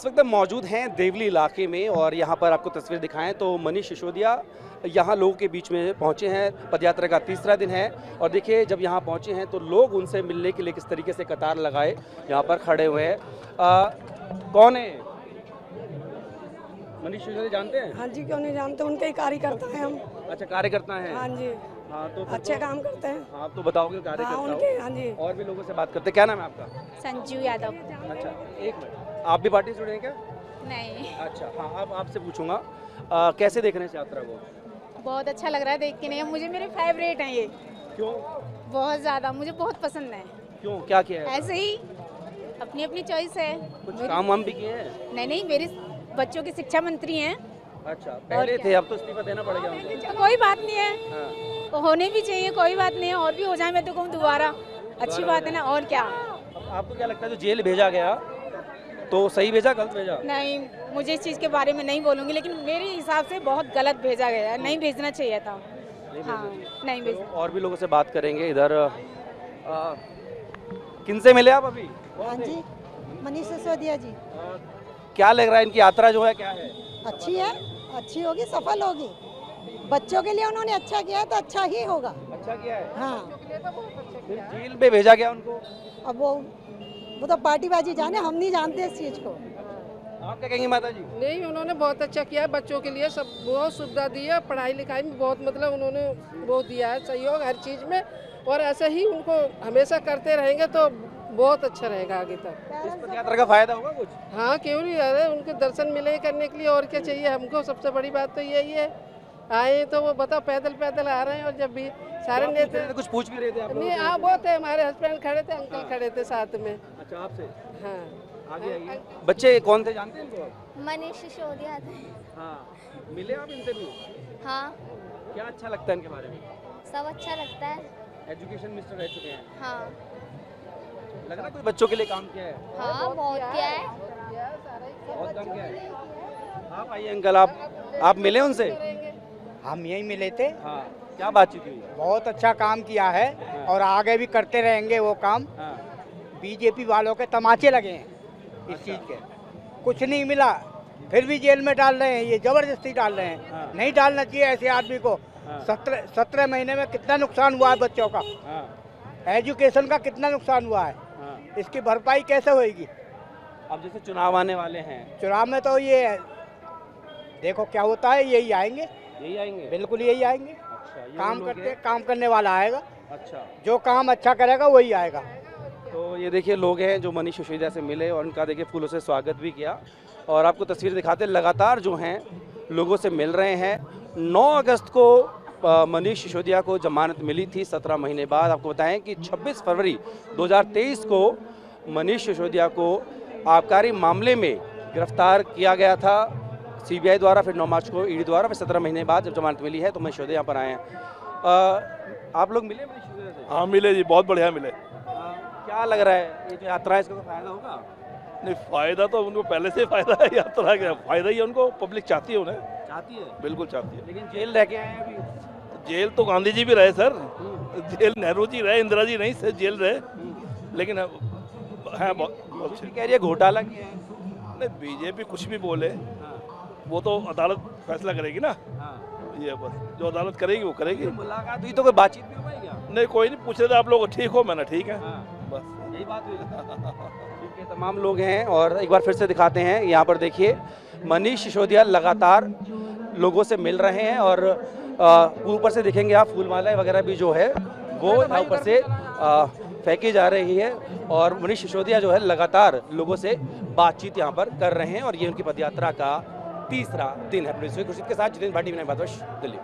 इस वक्त हम मौजूद हैं देवली इलाके में और यहाँ पर आपको तस्वीर दिखाएँ तो मनीष सिसोदिया यहाँ लोगों के बीच में पहुँचे हैं। पदयात्रा का तीसरा दिन है और देखिए जब यहाँ पहुँचे हैं तो लोग उनसे मिलने के लिए किस तरीके से कतार लगाए यहाँ पर खड़े हुए हैं। आ, कौन है? मनीष सिसोदिया जानते हैं? हाँ जी क्यों नहीं जानते? उनके ही कार्यकर्ता हैं हम। अच्छा कार्यकर्ता हैं। हाँ जी। हाँ तो अच्छे तो- काम करते हैं। हाँ आप तो बताओगे हाँ कार्यकर्ता उनके हाँ जी। और भी लोगों से बात करते हैं। क्या नाम है आपका? संजीव यादव। अच्छा एक मिनट। आप भी पार्टी से जुड़े हैं क्या? नहीं। अच्छा हाँ अब आपसे पूछूँगा आ, कैसे देख रहे हैं यात्रा को? बहुत अच्छा लग रहा है देख के नहीं मुझे मेरे फेवरेट हैं ये। क्यों? बहुत ज़्यादा मुझे बहुत पसंद है। क्यों? क्या किया है? ऐसे ही अपनी अपनी चॉइस है। कुछ काम वाम भी किए हैं? नहीं नहीं मेरे बच्चों के शिक्षा मंत्री हैं। अच्छा पहले थे अब तो इस्तीफा देना पड़ेगा कोई बात नहीं है। हाँ। तो होने भी चाहिए कोई बात नहीं है और भी हो जाए मैं तो कहूँ दोबारा। अच्छी बात है ना और क्या? आपको क्या लगता है जो जेल भेजा गया तो सही भेजा गलत भेजा? नहीं मुझे इस चीज़ के बारे में नहीं बोलूँगी लेकिन मेरे हिसाब से बहुत गलत भेजा गया है। नहीं भेजना चाहिए था। हाँ नहीं भेज चलो, और भी लोगों से बात करेंगे इधर। आ, किनसे मिले आप अभी? हाँ जी मनीष सिसोदिया जी। आ, क्या लग रहा है इनकी यात्रा जो है क्या है? अच्छी है अच्छी होगी सफल होगी। बच्चों के लिए उन्होंने अच्छा किया है तो अच्छा ही होगा। अच्छा किया है? हाँ। जेल में भेजा गया उनको? अब वो वो तो पार्टीबाजी जाने हम नहीं जानते इस चीज़ को। आप क्या कहेंगे माता जी नहीं उन्होंने बहुत अच्छा किया है बच्चों के लिए सब बहुत सुविधा दी है पढ़ाई लिखाई में बहुत मतलब उन्होंने वो दिया है सहयोग हर चीज़ में और ऐसे ही उनको हमेशा करते रहेंगे तो बहुत अच्छा रहेगा आगे तक। इस यात्रा का फ़ायदा होगा कुछ? हाँ क्यों नहीं अरे उनके दर्शन मिले करने के लिए और क्या चाहिए हमको? सबसे बड़ी बात तो यही है। आए तो वो बताओ पैदल पैदल आ रहे हैं और जब भी सारे पूछ नेता कुछ पूछ भी रहे थे आप नहीं? हाँ वो थे हमारे हस्बैंड खड़े थे अंकल खड़े थे साथ में। अच्छा आपसे? हाँ। आगे आइए बच्चे कौन थे जानते हैं इनको मनीष सिसोदिया थे। हाँ। मिले आप इनसे भी हाँ। क्या अच्छा लगता है इनके बारे में? सब अच्छा लगता है। एजुकेशन मिनिस्टर रह चुके हैं। हाँ। लग रहा है कोई बच्चों के लिए काम किया है? हाँ बहुत क्या है। बहुत काम किया है। आप आइए अंकल आप आप मिले उनसे? हम यही मिले थे। हाँ क्या बातचीत हुई? बहुत अच्छा काम किया है हाँ। और आगे भी करते रहेंगे वो काम। हाँ। बीजेपी वालों के तमाचे लगे हैं इस अच्छा। चीज़ के। कुछ नहीं मिला फिर भी जेल में डाल रहे हैं ये ज़बरदस्ती डाल रहे हैं। हाँ। नहीं डालना चाहिए ऐसे आदमी को। हाँ। सत्रह सत्रह महीने में कितना नुकसान हुआ है बच्चों का। हाँ। एजुकेशन का कितना नुकसान हुआ है। हाँ। इसकी भरपाई कैसे होगी अब जैसे चुनाव आने वाले हैं। चुनाव में तो ये देखो क्या होता है यही आएँगे। यही आएँगे? बिल्कुल यही आएँगे। अच्छा ये काम करते काम करने वाला आएगा। अच्छा। जो काम अच्छा करेगा वही आएगा। तो ये देखिए लोग हैं जो मनीष सिसोदिया से मिले और उनका देखिए फूलों से स्वागत भी किया। और आपको तस्वीर दिखाते लगातार जो हैं लोगों से मिल रहे हैं। 9 अगस्त को मनीष सिसोदिया को जमानत मिली थी 17 महीने बाद। आपको बताएँ कि 26 फरवरी 2023 को मनीष सिसोदिया को आबकारी मामले में गिरफ़्तार किया गया था। सीबीआई द्वारा फिर 9 मार्च को ईडी द्वारा फिर 17 महीने बाद जब जमानत मिली है तो मनीष सिसोदिया यहाँ पर आए हैं। आप लोग मिले मनीष सिसोदिया से? हाँ मिले जी बहुत बढ़िया मिले। हाँ, क्या लग रहा है ये जो यात्रा है इसका तो फ़ायदा होगा? नहीं फ़ायदा तो उनको पहले से फ़ायदा है यात्रा का फ़ायदा ही है उनको पब्लिक चाहती है उन्हें। चाहती है? बिल्कुल चाहती है। लेकिन जेल रह के आए हैं अभी? जेल तो गांधी जी भी रहे सर। जेल नेहरू जी रहे इंदिरा जी नहीं सर जेल रहे। लेकिन है बहुत बहुत कह रही है घोटाला किया है। नहीं बीजेपी कुछ भी बोले हाँ, वो तो अदालत फैसला करेगी ना। हाँ। ये बस जो अदालत करेगी वो करेगी। तो मुलाकात हुई तो कोई बातचीत भी हो पाई क्या नहीं कोई नहीं पूछ रहे थे आप लोग ठीक हो मैंने ठीक है। हाँ, बस। यही बात हुई। तमाम लोग हैं और एक बार फिर से दिखाते हैं यहाँ पर देखिए मनीष सिसोदिया लगातार लोगों से मिल रहे हैं और ऊपर से देखेंगे आप फूल मालाएँ वगैरह भी जो है वो यहाँ ऊपर से फेंकी जा रही है और मनीष सिसोदिया जो है लगातार लोगों से बातचीत यहाँ पर कर रहे हैं और ये उनकी पदयात्रा का तीसरा दिन है पुलिस खुर्शीद के साथ जितेंद्र भाटी विनय भारद्वाज दिल्ली।